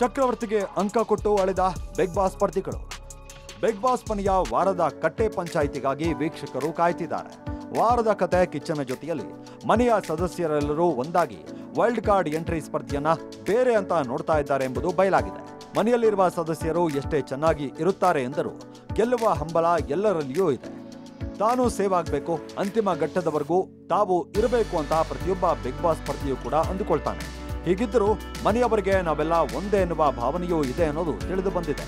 ಚಕ್ರವರ್ತಿಗೆ ಅಂಕ ಕೊಟ್ಟು ಅಳೆದ ಬಿಗ್ ಬಾಸ್ ಸ್ಪರ್ಧಿಗಳು. ಬಿಗ್ ಬಾಸ್ ಮನೆಯ ವಾರದ ಕಟ್ಟೆ ಪಂಚಾಯಿತಿಗಾಗಿ ವೀಕ್ಷಕರು ಕಾಯ್ತಿದ್ದಾರೆ. ವಾರದ ಕತೆ ಕಿಚ್ಚನ ಜೊತೆಯಲ್ಲಿ ಮನೆಯ ಸದಸ್ಯರೆಲ್ಲರೂ ಒಂದಾಗಿ ವರ್ಲ್ಡ್ ಕಾರ್ಡ್ ಎಂಟ್ರಿ ಸ್ಪರ್ಧೆಯನ್ನ ಬೇರೆ ಅಂತ ನೋಡ್ತಾ ಇದ್ದಾರೆ ಎಂಬುದು ಬಯಲಾಗಿದೆ. ಮನೆಯಲ್ಲಿರುವ ಸದಸ್ಯರು ಎಷ್ಟೇ ಚೆನ್ನಾಗಿ ಇರುತ್ತಾರೆ ಎಂದರೂ ಗೆಲ್ಲುವ ಹಂಬಲ ಎಲ್ಲರಲ್ಲಿಯೂ ಇದೆ. ತಾನು ಸೇವ್ ಆಗಬೇಕು, ಅಂತಿಮ ಘಟ್ಟದವರೆಗೂ ತಾವು ಇರಬೇಕು ಅಂತ ಪ್ರತಿಯೊಬ್ಬ ಬಿಗ್ ಬಾಸ್ ಸ್ಪರ್ಧಿಯೂ ಕೂಡ ಅಂದುಕೊಳ್ತಾನೆ. ಹೀಗಿದ್ದರೂ ಮನೆಯವರಿಗೆ ನಾವೆಲ್ಲ ಒಂದೇ ಎನ್ನುವ ಭಾವನೆಯೂ ಇದೆ ಅನ್ನೋದು ತಿಳಿದು ಬಂದಿದೆ.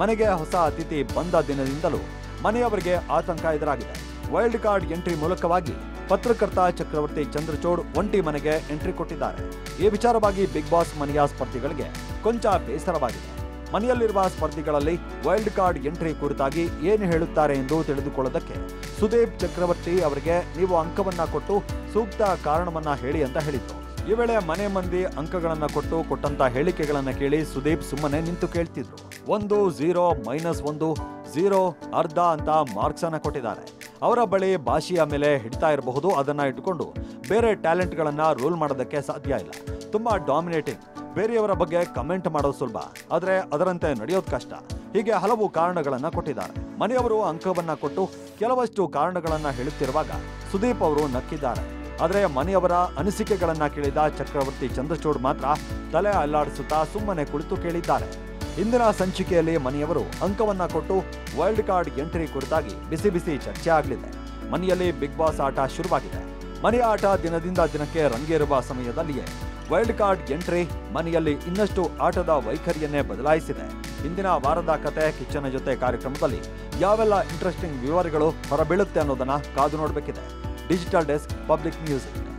ಮನೆಗೆ ಹೊಸ ಅತಿಥಿ ಬಂದ ದಿನದಿಂದಲೂ ಮನೆಯವರಿಗೆ ಆತಂಕ ಎದುರಾಗಿದೆ. ವೈಲ್ಡ್ ಕಾರ್ಡ್ ಎಂಟ್ರಿ ಮೂಲಕವಾಗಿ ಪತ್ರಕರ್ತ ಚಕ್ರವರ್ತಿ ಚಂದ್ರಚೂಡ್ ಒಂಟಿ ಮನೆಗೆ ಎಂಟ್ರಿ ಕೊಟ್ಟಿದ್ದಾರೆ. ಈ ವಿಚಾರವಾಗಿ ಬಿಗ್ ಬಾಸ್ ಮನೆಯ ಸ್ಪರ್ಧಿಗಳಿಗೆ ಕೊಂಚ ಬೇಸರವಾಗಿದೆ. ಮನೆಯಲ್ಲಿರುವ ಸ್ಪರ್ಧಿಗಳಲ್ಲಿ ವೈಲ್ಡ್ ಕಾರ್ಡ್ ಎಂಟ್ರಿ ಕುರಿತಾಗಿ ಏನು ಹೇಳುತ್ತಾರೆ ಎಂದು ತಿಳಿದುಕೊಳ್ಳೋದಕ್ಕೆ ಸುದೀಪ್ ಚಕ್ರವರ್ತಿ ಅವರಿಗೆ ನೀವು ಅಂಕವನ್ನ ಕೊಟ್ಟು ಸೂಕ್ತ ಕಾರಣವನ್ನ ಹೇಳಿ ಅಂತ ಹೇಳಿದ್ರು ಈ ವೇಳೆ ಮನೆ ಮಂದಿ ಅಂಕಗಳನ್ನು ಕೊಟ್ಟು ಕೊಟ್ಟಂತ ಹೇಳಿಕೆಗಳನ್ನು ಕೇಳಿ ಸುದೀಪ್ ಸುಮ್ಮನೆ ನಿಂತು ಕೇಳ್ತಿದ್ರು. ಒಂದು ಝೀರೋ ಮೈನಸ್ ಒಂದು ಝೀರೋ ಅರ್ಧ ಅಂತ ಮಾರ್ಕ್ಸ್ ಅನ್ನ ಕೊಟ್ಟಿದ್ದಾರೆ. ಅವರ ಬಳಿ ಭಾಷೆಯ ಮೇಲೆ ಹಿಡ್ತಾ ಇರಬಹುದು, ಅದನ್ನ ಇಟ್ಕೊಂಡು ಬೇರೆ ಟ್ಯಾಲೆಂಟ್ಗಳನ್ನ ರೂಲ್ ಮಾಡೋದಕ್ಕೆ ಸಾಧ್ಯ ಇಲ್ಲ. ತುಂಬಾ ಡಾಮಿನೇಟಿಂಗ್ ಬೇರೆಯವರ ಬಗ್ಗೆ ಕಮೆಂಟ್ ಮಾಡೋದು ಸುಲಭ. ಆದರೆ ಅದರಂತೆ ನಡೆಯೋದು ಕಷ್ಟ. ಹೀಗೆ ಹಲವು ಕಾರಣಗಳನ್ನು ಕೊಟ್ಟಿದ್ದಾರೆ. ಮನೆಯವರು ಅಂಕವನ್ನು ಕೊಟ್ಟು ಕೆಲವಷ್ಟು ಕಾರಣಗಳನ್ನು ಹೇಳುತ್ತಿರುವಾಗ ಸುದೀಪ್ ಅವರು ನಕ್ಕಿದ್ದಾರೆ. ಆದ್ರೆ ಮನೆಯವರ ಅನಿಸಿಕೆಗಳನ್ನು ಕೇಳಿದ ಚಕ್ರವರ್ತಿ ಚಂದ್ರಚೂಡ್ ಮಾತ್ರ ತಲೆ ಅಲ್ಲಾಡಿಸುತ್ತಾ ಸುಮ್ಮನೆ ಕುಳಿತು ಕೇಳಿದ್ದಾರೆ. ಇಂದಿನ ಸಂಚಿಕೆಯಲ್ಲಿ ಮನೆಯವರು ಅಂಕವನ್ನ ಕೊಟ್ಟು ವೈಲ್ಡ್ ಕಾರ್ಡ್ ಎಂಟ್ರಿ ಕುರಿತಾಗಿ ಬಿಸಿ ಬಿಸಿ ಚರ್ಚೆ ಆಗಲಿದೆ. ಮನೆಯಲ್ಲಿ ಬಿಗ್ ಬಾಸ್ ಆಟ ಶುರುವಾಗಿದೆ. ಮನೆಯ ಆಟ ದಿನದಿಂದ ದಿನಕ್ಕೆ ರಂಗೇರುವ ಸಮಯದಲ್ಲಿಯೇ ವೈಲ್ಡ್ ಕಾರ್ಡ್ ಎಂಟ್ರಿ ಮನೆಯಲ್ಲಿ ಇನ್ನಷ್ಟು ಆಟದ ವೈಖರಿಯನ್ನೇ ಬದಲಾಯಿಸಿದೆ. ಇಂದಿನ ವಾರದ ಕತೆ ಕಿಚ್ಚನ ಜೊತೆ ಕಾರ್ಯಕ್ರಮದಲ್ಲಿ ಯಾವೆಲ್ಲ ಇಂಟ್ರೆಸ್ಟಿಂಗ್ ವಿವರಗಳು ಹೊರಬೀಳುತ್ತೆ ಅನ್ನೋದನ್ನ ಕಾದು ನೋಡಬೇಕಿದೆ. Digital Desk Public Music.